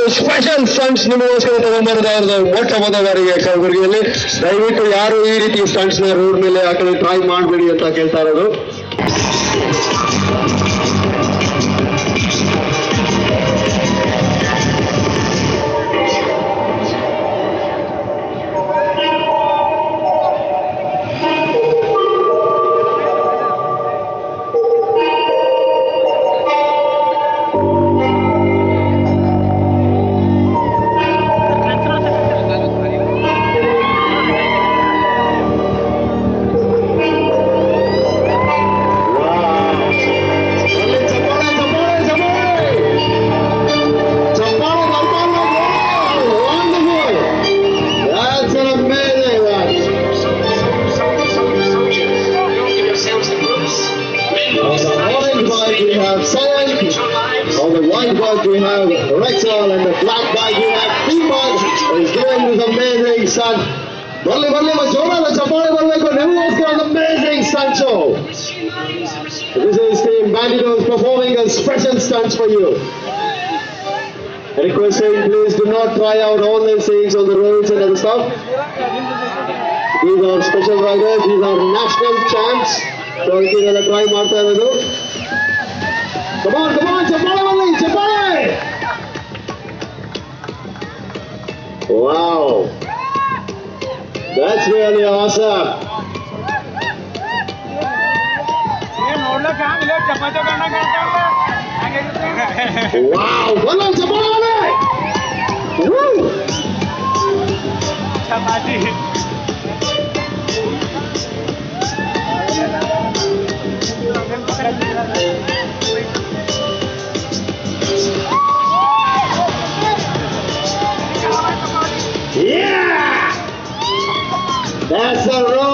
ಒಂದು special stunts ನಿಮಗೋಸ್ಕರ ತಗೊಂಡ್ಬರೋದಾ ಇರೋದು ಮೊಟ್ಟ ಮೊದಲ ಬಾರಿಗೆ ಕಲಬುರಗಿಯಲ್ಲಿ ದಯವಿಟ್ಟು ಯಾರು ಈ ರೀತಿ ಸ್ಟಂಟ್ಸ್ನ ರೋಡ್ ಮೇಲೆ ಆ ಕಡೆ ಟ್ರೈ ಮಾಡಬೇಡಿ ಅಂತ ಕೇಳ್ತಾ ಇರೋದು. white bike we have Rexall and the black bike we have T-Bike is doing this amazing son. Barley Barley Majora, the Chapare Barley Nehua's got an amazing Sancho. This is Team Bandidos performing a special stunt for you. Requesting please do not try out all these things on the roads and other stuff. These are special riders, these are national champs. So, if you try Martha Come on, come on, chapale, Manly, chapale! Wow. That's really awesome. wow, come on, chapale, Manly! Woo! Chapati. That's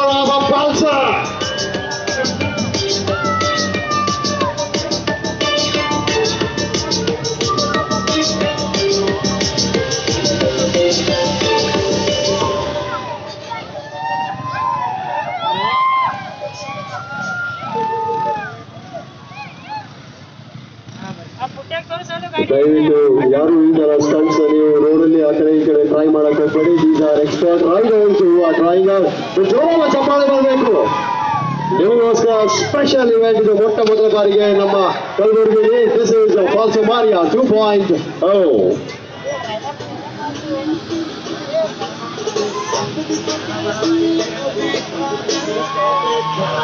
Special event in the Motta Motta Barriga in Amma Kalburgi. This is a Pulsermania 2.0. Call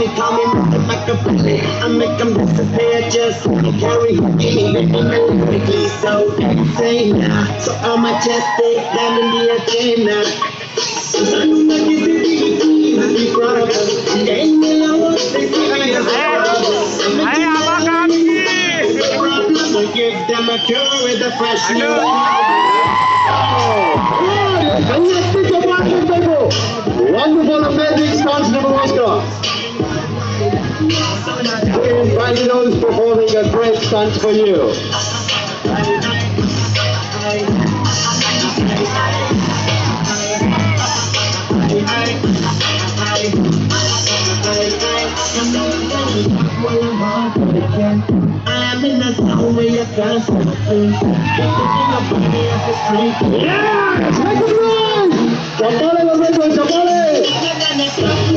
me, call me nothing like a bully. I make them disappear just like a carry. Lyrically so insane now. So on my chest, they down in the agenda. Give them a cure with a fresh new Oh, yeah. Wonderful, amazing songs, number one stars. Everybody knows performing a great stunt for you. I'm in the zone where you're the Yeah! Make noise! Chapale, Chapale!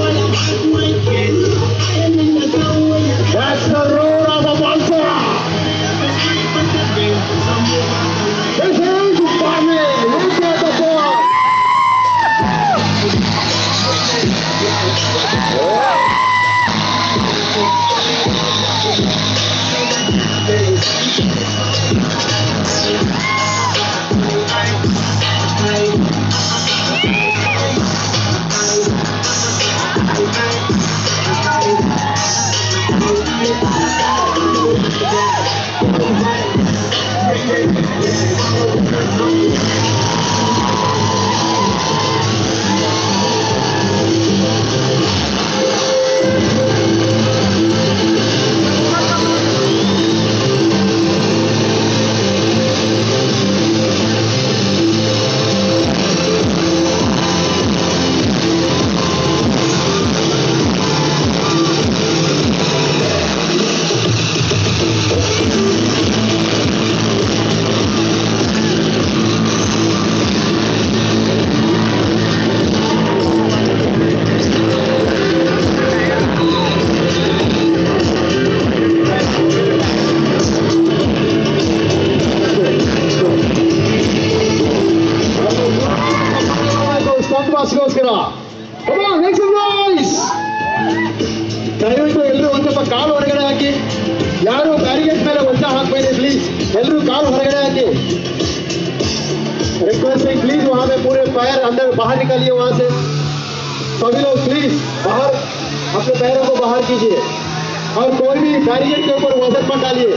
ಕೂಡ Come on, make some noise! ದಯವಿಟ್ಟು ಎಲ್ಲರೂ ಒಂದ್ ಸ್ವಲ್ಪ ಕಾಲು ಹೊರಗಡೆ ಹಾಕಿ ಯಾರು barricade ಮೇಲೆ ಒತ್ತ ಹಾಕಬೇಡಿ ಪ್ಲೀಸ್ ಎಲ್ಲರೂ ಕಾಲು ಹೊರಗಡೆ ಹಾಕಿ रिक्वेस्टिंग प्लीज वहां पे पूरे पैर अंदर बाहर निकालिए वहां से सभी लोग प्लीज बाहर अपने पैरों को बाहर कीजिए और कोई भी बैरिकेड के ऊपर वजन मत डालिए